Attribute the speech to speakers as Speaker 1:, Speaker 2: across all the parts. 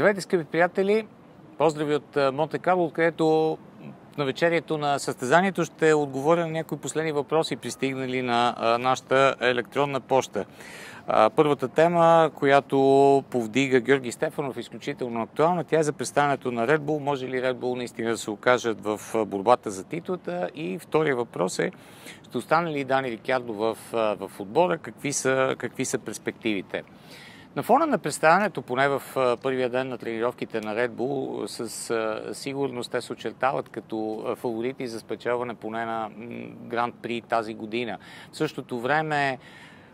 Speaker 1: Здравейте, скъпи приятели! Поздрави от Монте Карло, откъдето на вечерието на състезанието ще отговоря на някои последни въпроси, пристигнали на нашата електронна поща. Първата тема, която повдига Георги Стефанов, изключително актуална. Тя е за представянето на Red Bull. Може ли Red Bull наистина да се окажат в борбата за титлата? И втория въпрос е, ще остане ли Дани Рикардо в, в отбора? Какви са, какви са перспективите? На фона на представянето, поне в първия ден на тренировките на Red Bull, с сигурност те се очертават като фаворити за спечелване поне на Гранд При тази година. В същото време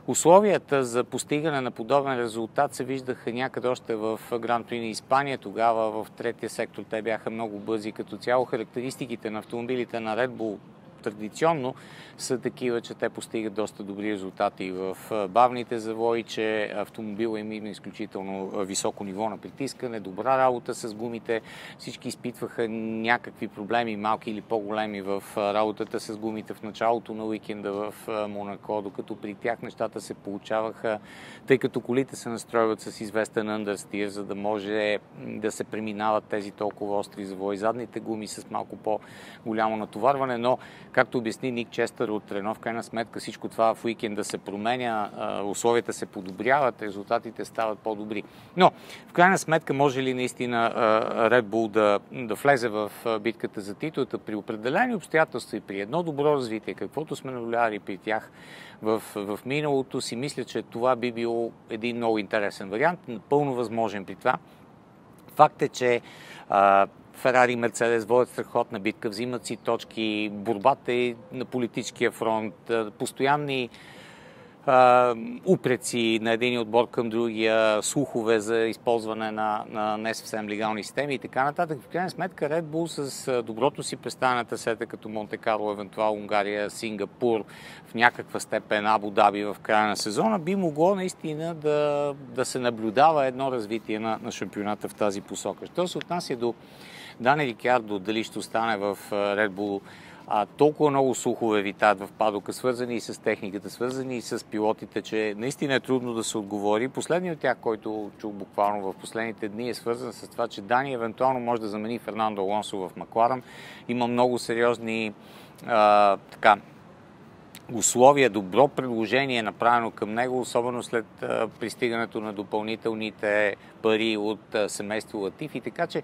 Speaker 1: Условията за постигане на подобен резултат се виждаха някъде още в Гран При на Испания. Тогава в третия сектор те бяха много бързи. Като цяло характеристиките на автомобилите на Red Bull традиционно са такива, че те постигат доста добри резултати в бавните завои, че автомобила им има изключително високо ниво на притискане, добра работа с гумите. Всички изпитваха някакви проблеми, малки или по-големи в работата с гумите в началото на уикенда в Монако, докато при тях нещата се получаваха, тъй като колите се настройват с известен understeer, за да може да се преминават тези толкова остри завои. Задните гуми с малко по-голямо натоварване, но Както обясни Ник Честър от Рено, в крайна сметка всичко това в уикенда се променя, условията се подобряват, резултатите стават по-добри. Но, в крайна сметка, може ли наистина Red Bull да, да влезе в битката за титлата при определени обстоятелства и при едно добро развитие, каквото сме наблюдали при тях в, в миналото, си мисля, че това би бил един много интересен вариант, напълно възможен при това. Факт е, че Ферари и Мерцедес водят страхотна битка, взимат си точки, борбата е на политическия фронт, постоянни упреци на един отбор към другия, слухове за използване на, на не съвсем легални системи и така нататък. В крайна сметка Red Bull с доброто си представяне на сета като Монте Карло, евентуално Унгария, Сингапур, в някаква степен Абу Даби в края на сезона, би могло наистина да, да се наблюдава едно развитие на, на шампионата в тази посока. Що се отнася до Дани Рикардо дали ще остане в Red Bull, а, толкова много слухове витаят в падока, свързани и с техниката, свързани и с пилотите, че наистина е трудно да се отговори. Последният от тях, който чух буквално в последните дни, е свързан с това, че Дани евентуално може да замени Фернандо Алонсо в Макларен. Има много сериозни а, така, условия, добро предложение направено към него, особено след пристигането на допълнителните пари от семейство Латифи. Така че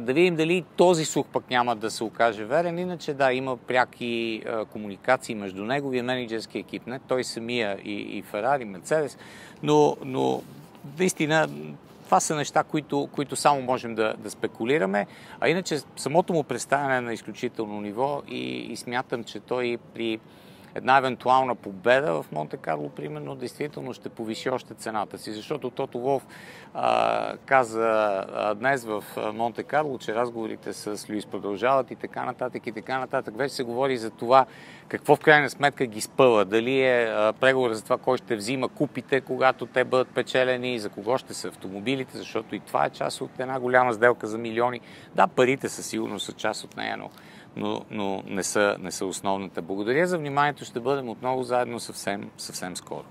Speaker 1: да видим дали този слух пък няма да се окаже верен. Иначе да, има пряки комуникации между неговия менеджерски екип, не той самия и, и Ферари, Мерцедес, но, но наистина това са неща, които, които само можем да, да спекулираме. А иначе самото му представяне е на изключително ниво и, и смятам, че той при една евентуална победа в Монте Карло, примерно, действително ще повиши още цената си. Защото Тото Волф а, каза а, днес в Монте Карло, че разговорите с Люис продължават и така нататък и така нататък. Вече се говори за това какво в крайна сметка ги спъва. Дали е преговор за това кой ще взима купите, когато те бъдат печелени, за кого ще са автомобилите, защото и това е част от една голяма сделка за милиони. Да, парите със сигурност са част от нея, но но, но не, са, не са основната. Благодаря за вниманието. Ще бъдем отново заедно съвсем, съвсем скоро.